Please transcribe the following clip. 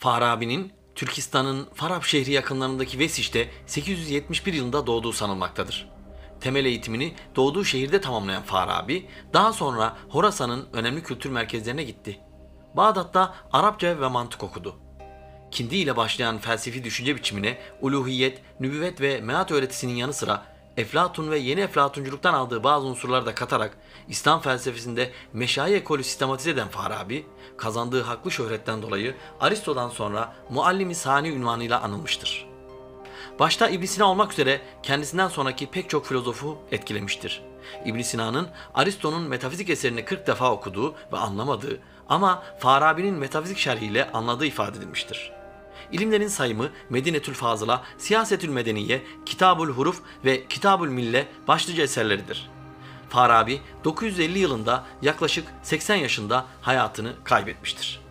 Farabi'nin Türkistan'ın Farab şehri yakınlarındaki Vesiş'te 871 yılında doğduğu sanılmaktadır. Temel eğitimini doğduğu şehirde tamamlayan Farabi, daha sonra Horasan'ın önemli kültür merkezlerine gitti. Bağdat'ta Arapça ve mantık okudu. Kindi ile başlayan felsefi düşünce biçimine uluhiyet, nübüvvet ve meat öğretisinin yanı sıra Eflatun ve yeni Eflatunculuktan aldığı bazı unsurları da katarak İslam felsefesinde meşayi ekolü sistematize eden Farabi, kazandığı haklı şöhretten dolayı Aristo'dan sonra Muallim-i Sani ünvanıyla anılmıştır. Başta ibn Sina olmak üzere kendisinden sonraki pek çok filozofu etkilemiştir. ibn Sina'nın Aristo'nun metafizik eserini 40 defa okuduğu ve anlamadığı ama Farabi'nin metafizik şerhiyle anladığı ifade edilmiştir. İlimlerin sayımı Medinetül Fazıla, Siyasetül Medeniye, Kitabul Huruf ve Kitabul Mille başlıca eserleridir. Farabi 950 yılında yaklaşık 80 yaşında hayatını kaybetmiştir.